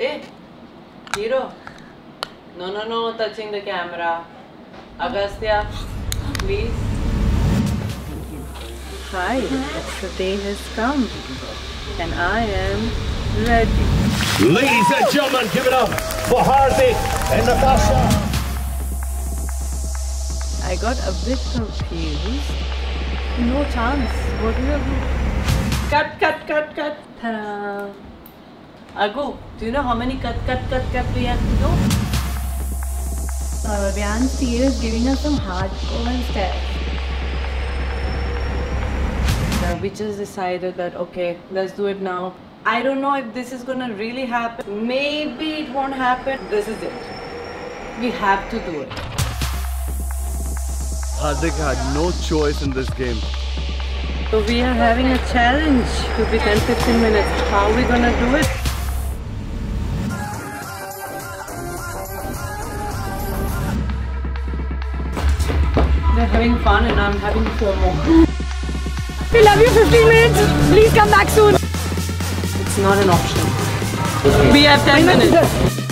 Eh, hero. No, no, no, touching the camera. Agastya, please. Hi, the day has come. And I am ready. Ladies and gentlemen, give it up for Hardik and Natasha. I got a bit confused. No chance. What do you do? Cut, cut, cut, cut. Ta-da. Agu, do you know how many cut, cut, cut, cut we have to do? Uh, Ryan Steele is giving us some hardcore steps. Uh, we just decided that okay, let's do it now. I don't know if this is gonna really happen. Maybe it won't happen. This is it. We have to do it. Hardik had no choice in this game. So we are having a challenge to be 10-15 minutes. How are we gonna do it? They're having fun and I'm having FOMO. We love you 15 minutes. Please come back soon. It's not an option. We have 10 minutes.